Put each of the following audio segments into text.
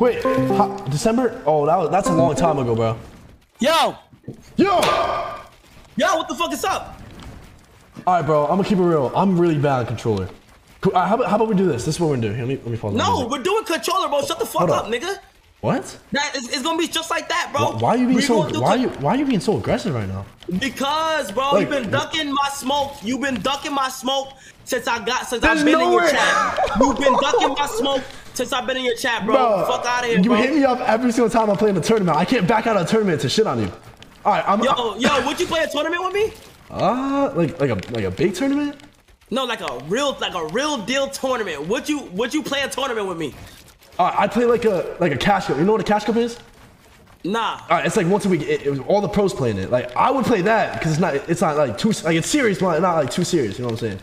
Wait, ha, December? Oh, that was, that's a long time ago, bro. Yo! Yo! Yo, what the fuck is up? All right, bro. I'm gonna keep it real. I'm really bad at controller. Cool, uh, how, about, how about we do this? This is what we're gonna do. Here, let me let me follow. No, we're doing controller, bro. Shut the fuck Hold up, up. nigga. What? That is, it's gonna be just like that, bro. Why, why are you being We so? Why are you Why are you being so aggressive right now? Because, bro, Like- you've been ducking my smoke. You've been ducking my smoke since I got since I've been no in your chat. You've been ducking my smoke since I've been in your chat, bro. Fuck out of here, you bro. hit me up every single time I'm playing a tournament. I can't back out of a tournament to shit on you. All right, I'm. Yo, yo, would you play a tournament with me? Uh, like like a like a big tournament. No, like a real, like a real deal tournament. Would you, would you play a tournament with me? All right, I play like a like a cash cup. You know what a cash cup is? Nah. All right, it's like once a week. It, it was all the pros playing it. Like I would play that because it's not it's not like too like it's serious, but not like too serious. You know what I'm saying?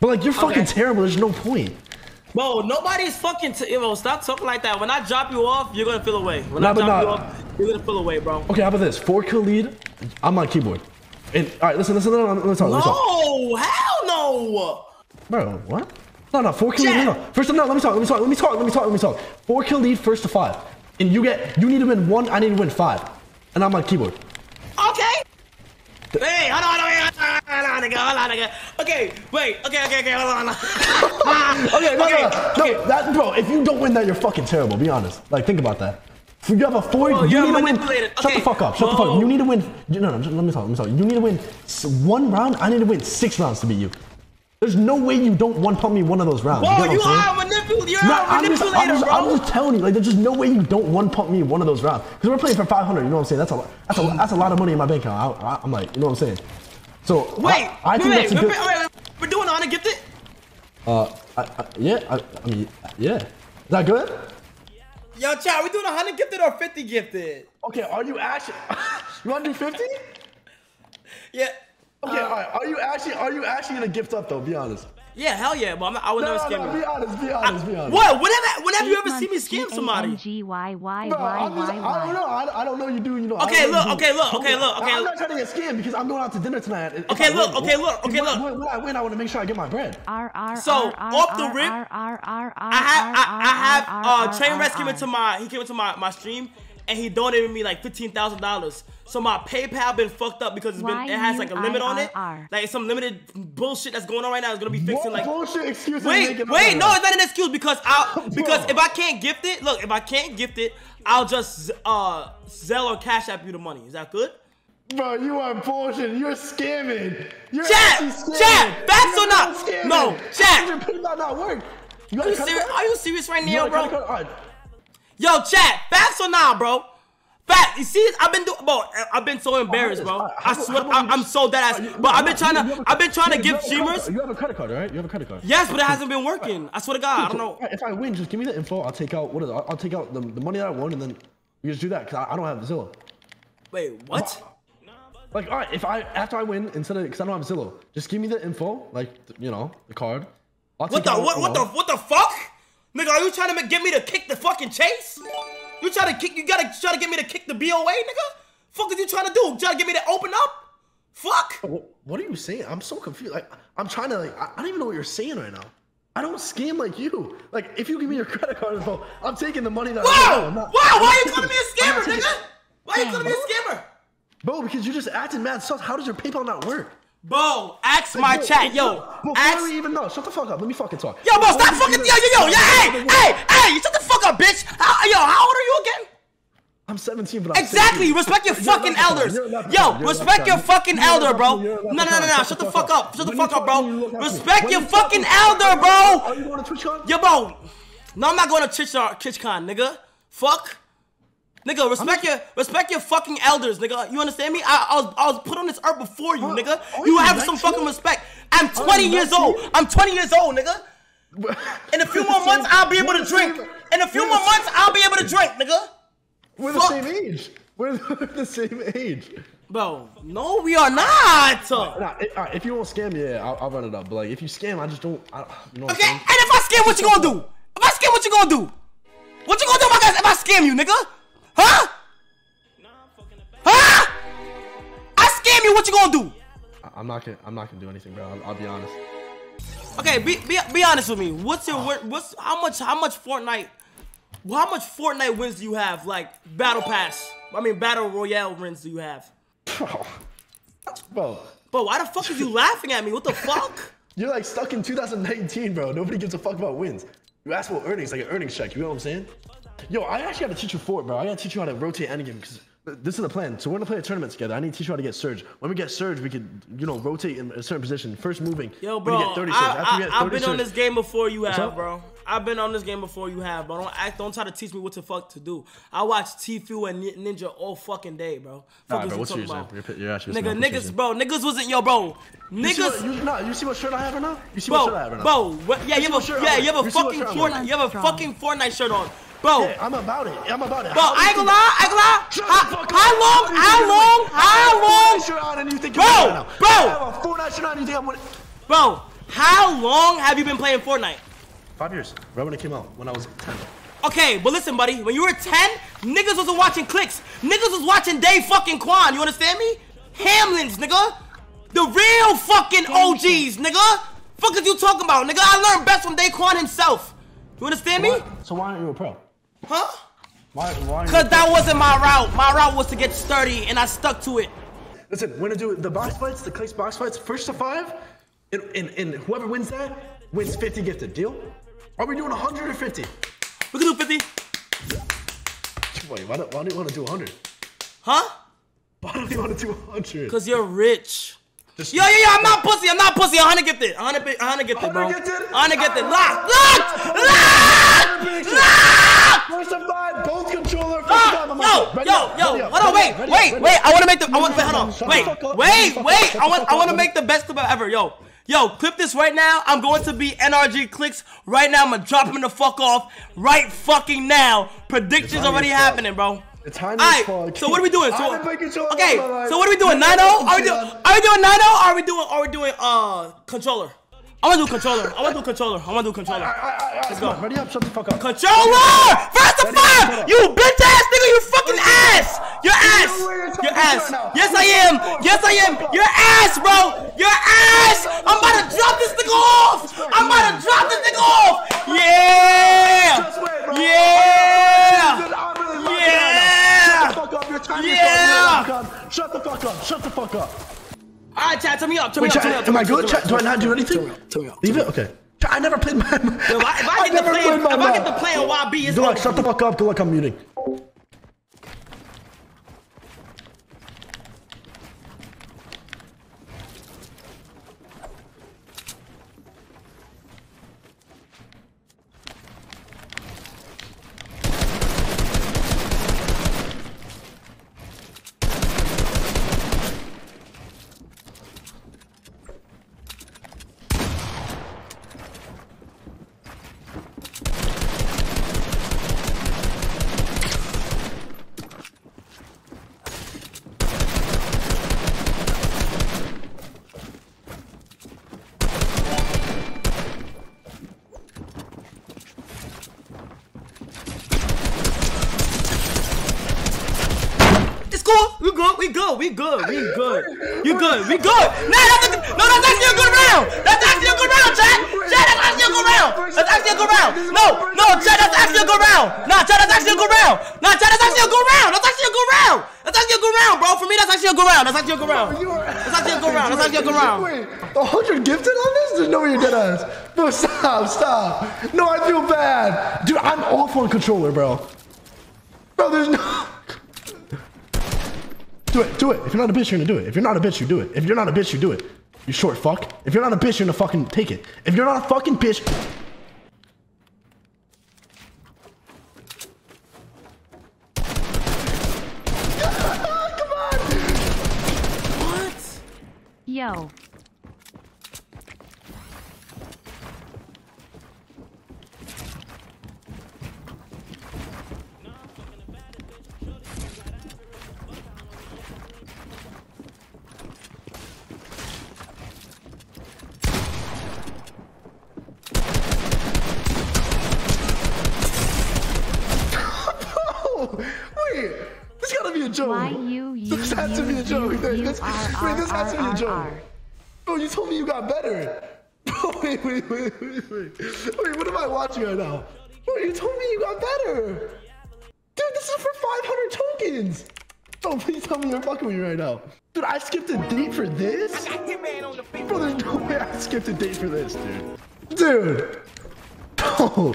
But like you're fucking Okay. terrible. There's no point. Bro, nobody's fucking. T- yo, stop talking like that. When I drop you off, you're gonna feel away. When Nah, I drop you off, you're gonna feel away, bro. Okay, how about this? Four kill lead. I'm on keyboard. And all right, listen, listen, listen, let me talk. Let me talk. No, hell no. Bro, what? No, no, four kill lead. No, no. First, no, let me talk. Let me talk. Let me talk. Let me talk. Let me talk. Four kill lead, first to five, and you get you need to win one. I need to win five, and I'm on keyboard. Okay. Hey, hold on, hold on, hold on, hold on, nigga, hold on, nigga. Okay, wait, okay, okay, okay, hold on. Okay, no, okay, no, no, okay. no. That, bro, if you don't win that, you're fucking terrible. Be honest. Like, think about that. If you have a four, you need to win. manipulated. Shut the fuck up. Shut the fuck up. You need to win. No, no, just let me talk. Let me talk. You need to win one round. I need to win six rounds to beat you. There's no way you don't one pump me one of those rounds. What you saying? are a manipulator. You're No, a I'm just, I'm, just, bro. I'm just telling you, like, there's just no way you don't one pump me one of those rounds. Because we're playing for 500, you know what I'm saying? That's a, lot- that's a, that's a lot of money in my bank account. I, I'm like, you know what I'm saying? So, wait, I, I wait, wait, that's a wait, good. wait, wait, wait. We're doing honor gifted. Uh, I, I, yeah, I, I mean, yeah. Is that good? Yo, chat, we doing 100 gifted or 50 gifted? Okay, are you actually? you want to do 50? Yeah. Okay, all right. Are you actually? Are you actually gonna gift up though? Be honest. Yeah, hell yeah, but I'm not, I would No, never no, scam no, you. be honest. Be honest. Be honest. What? Whenever, whenever you Eight ever see me months, scam somebody? I'm just, I don't know. I, I don't know you do. You know. Okay, I don't know look, you do. okay, look, okay, look, okay. I'm not trying to get scammed because I'm going out to dinner tonight. If Okay, I look, win, okay, look, okay, when, look. When, when I win, I want to make sure I get my bread. R R So, R off the R rip, R R R I have, I, I have, R, uh, R, Train R, Rest came R. into my, he came into my, my stream, and he donated me like fifteen thousand dollars. So my PayPal been fucked up because it's been, it has like a limit on it, like some limited bullshit that's going on right now. is gonna be fixing like. bullshit excuse are Wait, wait, no, it's not an excuse because I because if I can't gift it, look, if I can't gift it, I'll just uh Zelle or Cash App you the money. Is that good? Bro, you are bullshit. You're scamming. You're Chat, actually scamming. chat, facts You're or not? scamming. No, chat. Your PayPal not work. You Are you credit serious? card? Are you serious right You now, got a credit bro? Card? All right. Yo, chat, facts or not, bro? Fact, you see, I've been doing, bro. I've been so embarrassed, bro. I swear, I, I'm so dead ass. But I've been trying to, I've been trying to give streamers. You have a credit card, right? You have a credit card. Yes, but it hasn't been working. I swear to God, I don't know. If I win, just give me the info. I'll take out what is it? I'll, take out the, the money that I won, and then you just do that because I, I don't have Zillow. Wait, what? Like, all right, if I after I win, instead of because I don't have Zillow, just give me the info, like you know, the card. I'll What the, what, what the, what the fuck? Nigga, are you trying to get me to kick the fucking chase? You trying to kick, you gotta try to get me to kick the BOA, nigga? Fuck is you trying to do? Trying to get me to open up? Fuck. What, are you saying? I'm so confused. Like, I'm trying to like, I, don't even know what you're saying right now. I don't scam like you. Like, if you give me your credit card info, I'm taking the money that. I Wow! I'm not- Wow, why are you calling me a scammer, nigga? Why are you calling me a scammer? Bro, because you just acted mad sus. How does your PayPal not work? Bro, ask my Bro, chat, yo. Before Ask, we even know, shut the fuck up. Let me fucking talk. yo, bro, stop fucking, even- yo, yo, yo, hey, hey, hey, you shut the fuck up, bitch. How, yo, how old are you again? I'm 17, but I'm Exactly. 16. Respect your fucking elders. You're not the Yo, respect your fucking elder, bro. No, no, no, no. Shut the fuck up. Shut the fuck up, talk to me, bro. you look at me. Respect your fucking elder, Are bro. you going to TwitchCon? Yo, bro. No, I'm not going to Chich ChitchCon, uh, nigga. Fuck. Nigga, respect your respect your fucking elders, nigga. You understand me? I, I was I was put on this earth before you, Are- nigga. are You you have some 19? fucking respect. I'm 20 years 19? old. I'm 20 years old, nigga. In a few more months, I'll be able to drink. In a few more months, I'll be able to drink, nigga. We're the Fuck. same age. We're the same age. Bro, no, we are not. Nah, if, you won't scam me, yeah, I'll, I'll run it up. But like, if you scam, I just don't. I, you know Okay, and if I scam, what you gonna do? If I scam, what you gonna do? What you gonna do if I, if I scam you, nigga? Huh? Huh? I scam you, what you gonna do? I'm not gonna. I'm not gonna do anything, bro. I'll, I'll be honest. Okay, be, be be honest with me. What's your what's how much how much Fortnite how much Fortnite wins do you have? Like battle pass. I mean battle royale wins do you have? Bro, Bro, why the fuck are you laughing at me? What the fuck? you're like stuck in 2019, bro. Nobody gives a fuck about wins. You ask for earnings, like an earnings check. You know what I'm saying? Yo, I actually got to teach you Fort, bro. I got to teach you how to rotate endgame because this is the plan. So we're gonna play a tournament together. I need to teach you how to get surge. When we get surge, we could, you know, rotate in a certain position. First moving. Yo, bro, you get 30 surge. After you I, get I, I've 30 been on this game before you have, bro. I've been on this game before you have, bro. Don't act, don't try to teach me what the fuck to do. I watch Tfue and Ninja all fucking day, bro. Fuck Nah, bro, you what's yours, about? You're- you're actually Nigga, niggas, bro, niggas wasn't yo, bro. You see what, Niggas, you, nah, you see what shirt I have right now? You see what shirt I have bro, right now? bro, what, yeah, you have a, shirt yeah, you have a wearing? You see what fucking Fortnite, you have a fucking Fortnite shirt on, bro. I'm about it. I'm about it. Bro, I ain't gonna lie, I ain't gonna lie. How, how long, how long? How long, Fortnite shirt you think Bro, you're winning right now. bro. I have a Fortnite shirt on you think I'm winning. bro, how long have you been playing Fortnite? Five years. Right when it came out, when I was 10. Okay, but listen, buddy, when you were 10, niggas wasn't watching Clix. Niggas was watching Dave fucking Kwan. You understand me? Hamlinz, nigga. The real fucking OGs, nigga. Fuck is you talking about, nigga? I learned best from Daequan himself. You understand me? So why aren't you a pro? Huh? Why, why Cause that wasn't my route. My route was to get sturdy, and I stuck to it. Listen, we're gonna do the box fights, the Clix box fights, first to five, and, and, and whoever wins that wins 50 gifted. Deal? Are we doing 100 or 50? We can do 50. Wait, why don't, why don't you want to do 100? Huh? Why don't you want to do 100? Cause you're rich. Just- Yo, yo, yo, I'm not pussy. I'm not pussy. 100 gifted. 100, bi- 100 gifted, bro. 100 gifted? 100 gifted. Ah. Lock, lock, lock, lock. First to five, both controller. First Ah, to five, yo. Ready yo, yo, hold on, wait, ready wait, wait. I want to make the. I want. Wait, hold on. Wait, wait, wait. I want. I want to make the best of it ever, yo. Yo, clip this right now. I'm going to be NRG Clix right now. I'm gonna drop him the fuck off right fucking now. Predictions already happening, bro. It's time Alright, fuck. so what are we doing? So, haven't played controller okay, in my life. so what are we doing? You 9 know Are we doing? Are we doing 9 Are we doing? Are we doing uh controller? I want to do controller. I want to do controller. I want to do controller. Let's go. Ready up, shut the fuck up. Controller! First of five! You bitch ass nigga, you fucking ass! Your ass! know where you're Your ass! Yes I am! Yes I am! Your ass, bro! Your ass! I'm about to drop this nigga off! Chat, turn me up, turn me Wait, up, turn me up. chat, am I good? turn Chat, do I not do anything? turn me up, turn me up, Leave it? Okay. Chat, I never played my. Yo, if I, if I get to never play, played if I get map. to play on YB, it's Good luck. Shut the fuck up. Good luck. I'm muting. It's cool. We good. We good. We good. You good. We good. Nah, that's a, no, that's actually a good round. That's actually a good round, Chad. Chad, that's actually a good round. That's actually a good round. No, no, Chad, that's actually a good round. Nah, Chad, that's actually a good round. Nah, Chad, that's actually a good round. That's actually a good round. That's actually a good round, bro. For me, that's actually a good round. That's actually a good round. That's actually a good round. That's actually a good round. Wait, 100 gifted on this? There's no way you're dead ass. No, stop, stop. No, I feel bad. Dude, I'm off on controller, bro. Bro, there's no. Do it, do it. If you're not a bitch, you're gonna do it. If you're not a bitch, you do it. If you're not a bitch, you do it. You short fuck. If you're not a bitch, you're gonna fucking take it. If you're not a fucking bitch. What? Yo, Oh, wait. This gotta be a joke. Y U U This has to be a U joke. Wait, this, R wait, this has to be a R joke. R. Bro, you told me you got better. Bro, wait, wait, wait, wait, wait. Wait, what am I watching right now? Bro, you told me you got better. Dude, this is for 500 tokens. Bro, please tell me you're fucking with me right now. Dude, I skipped a date for this? Bro, there's no way I skipped a date for this, dude. Dude. Oh,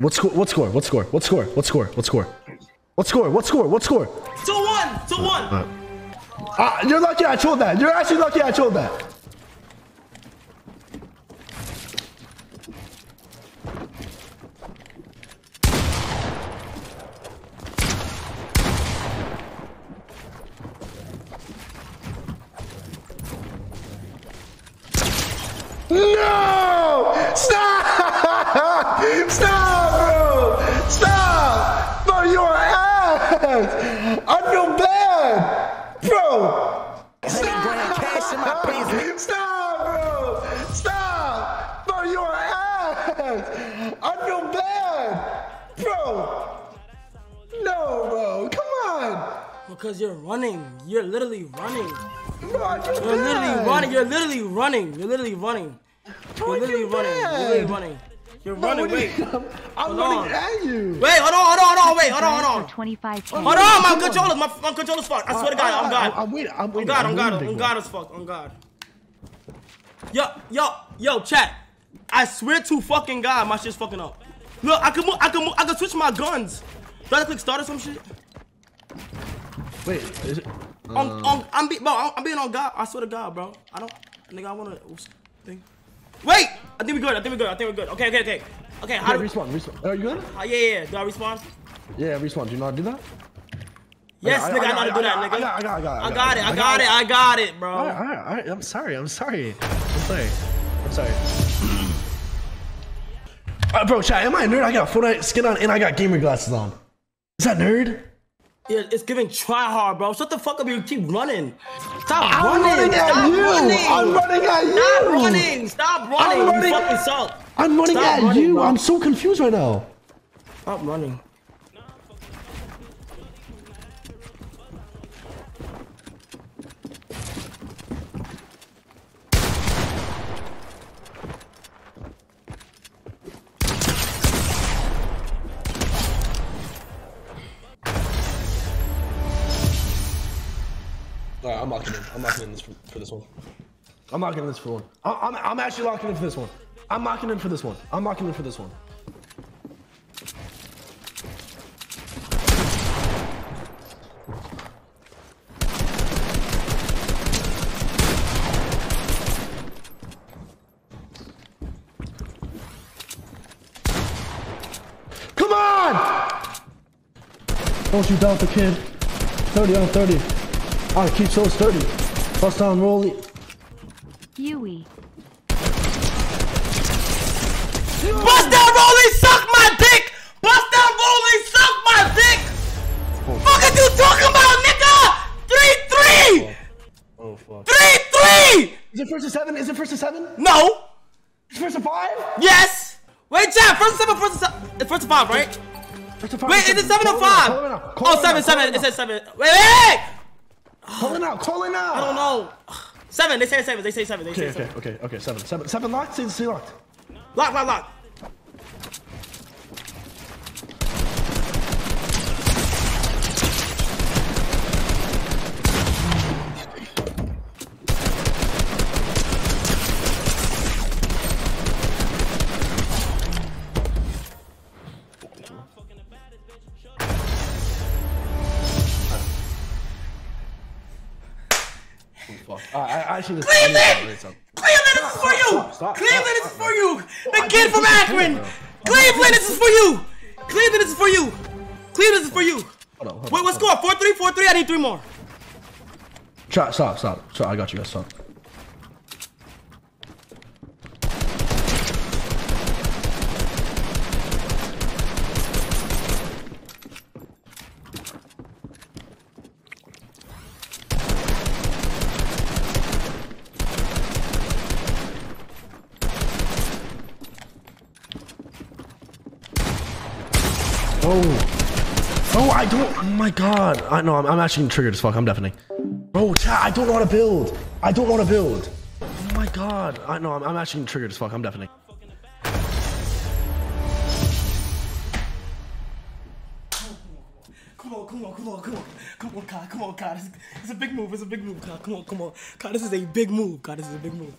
what score? What score? What score? What score? What score? What score? What score? What score? What score? 2 1, 2 1. Ah, you're lucky I told that. You're actually lucky I told that. No! Stop! Because you're running. You're literally running. Bro, I feel You're literally running. You're literally running. You're literally running. Bro, You're literally feel running. You're literally running. You're Bro, running. Wait. you- I'm, I'm Hold running on. at you. Wait, hold on, hold on, hold on, wait, hold on, hold on. 25 Hold on, my controller's, my, my controller's fucked. I swear to God, I'm I- I- God. I'm waiting. I'm I'm. God, I'm God, I'm God boy. as fuck, I'm God. Yo, yo, yo, chat. I swear to fucking God, my shit's fucking up. Look, I can move, I can move, I can switch my guns. Do I to click start or some shit? Wait, is it? On, on, I'm, be, bro, I'm, I'm being on God. I swear to God, bro. I don't, nigga, I wanna, oops, thing. Wait, I think we're good. I think we're good. I think we're good. Okay, okay, okay. Okay, how Yeah, do? respawn, respawn. Are you good? Uh, yeah, yeah, yeah. Do I respawn? Yeah, respawn. Do you know how to do that? Yes, I- nigga, I, I- know how to do that, nigga. I got- I got- I got- I got it. I got it. I got it, bro. All right, all right, all right. I'm sorry. I'm sorry. I'm sorry. I'm sorry. Uh, bro, chat, am I a nerd? I got Fortnite skin on and I got gamer glasses on. Is that nerd? Yeah, it's giving try hard, bro. Shut the fuck up. You keep running. Stop I'm running. running at Stop you. running. I'm running at you. Stop running. Stop running. running- You fucking suck. I'm running Stop at running, you. bro. I'm so confused right now. Stop running. I'm locking in. I'm locking in this for, for this one. I'm locking in this for one. I- I'm, I'm actually locking in for this one. I'm locking in for this one. I'm locking in for this one. Come on! Don't you doubt the kid. 30 on 30. Oh, it keeps so sturdy. Bust time roll it. Huey. Bust down, rolling, suck my dick! Bust down, rolling, suck my dick! Oh, fuck are you talking about, nigga? 3 3! Oh, fuck. 3 3! Is it first of 7? Is it first of 7? No! It's first of 5? Yes! Wait, Jack, first of seven, first of 7. It's first 5, right? First of 5. Wait, is it 7 or 5? Oh, It says 7. Wait, wait! Wait. out. Call it out. Call it out. I don't know. Seven. They say seven. They say seven. They say Okay, seven. okay, okay, okay. Seven, seven, seven locked. Say locked. Lock, lock, lock. Cleveland! Cleveland, this is for you! Cleveland, this is for you! The kid from Akron! Cleveland, this is for you! Cleveland, this is for you! Cleveland, this is for you! Hold on, hold on, Wait, what's hold score? 4 3, 4 3, I need three more. Stop, stop, stop. Stop, I got you guys. Stop. Bro. Bro, I don't. Oh my god. I know. I'm, I'm actually triggered as fuck. I'm deafening. Bro, chat. I don't how to build. I don't how to build. Oh my god. I know. I'm, I'm actually triggered as fuck. I'm deafening. Come on, come on, come on, come on, come on, God, come on, God. It's, it's a big move. It's a big move, God. Come on, come on, God. This is a big move, God. This is a big move.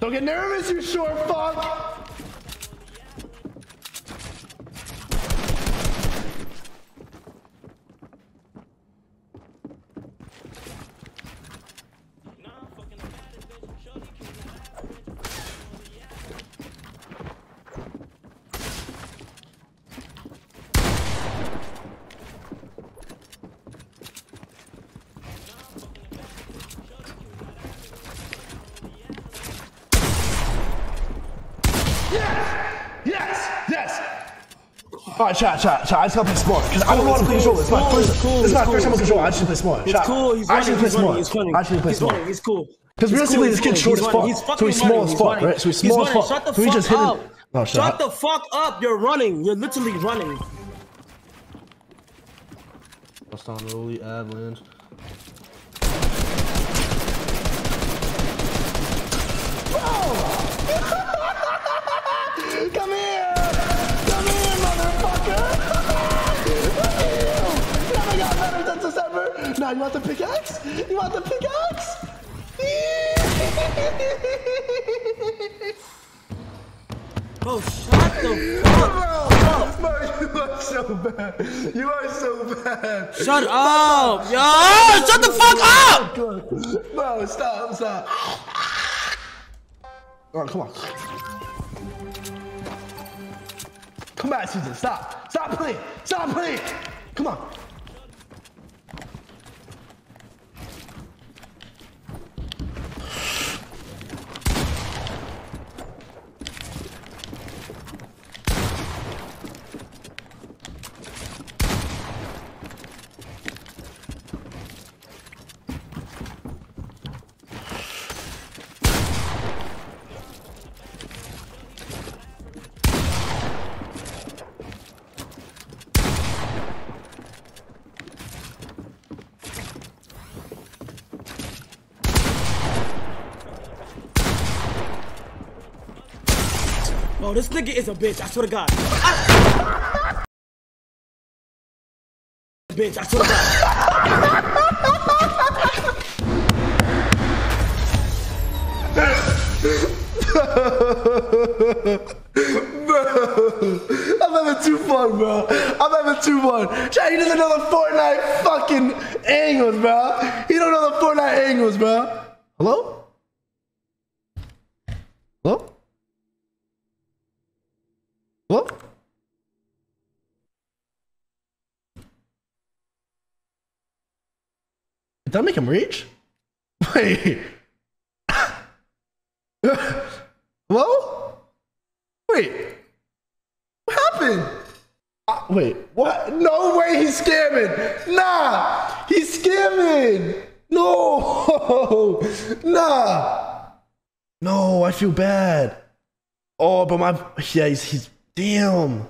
Don't get nervous, you short fuck. Yes! Yes! Alright, chat, chat, chat. I just gotta play smart. Because I don't know how to play control. It's my cool, first, it's cool, my first time on control. I just play smart. It's Chat. cool. He's I actually running. play He's running. smart. He's running. I actually play He's smart. running. He's cool. Because He's realistically, this kid's short as fuck. So he's small as fuck, right? So he's He's small as running. fuck. Oh, shut So he just hit up. it. Oh, shit. Shut the fuck up. You're running. You're literally running. Bust on Rolly, Avalanche. Come here! December! You want the pickaxe? You want the pickaxe? Bro, shut the fuck Bro, you are so bad. You are so bad. Shut up, yo! Shut the fuck up! Bro, stop, stop. Alright, come on. Come back, Susan. Stop. Stop playing. Stop playing. Come on. Bro, this nigga is a bitch. I swear to God. Bitch, I swear to God. I'm having too fun, bro. I'm having too fun. Chad, he doesn't know the Fortnite fucking angles, bro. He don't know the Fortnite angles, bro. Hello? Hello? Did that make him reach? Wait. Hello? Wait. What happened? Uh, wait, what? No way he's scamming. Nah, he's scamming. No, nah. No, I feel bad. Oh, but my, yeah, he's, he's, damn.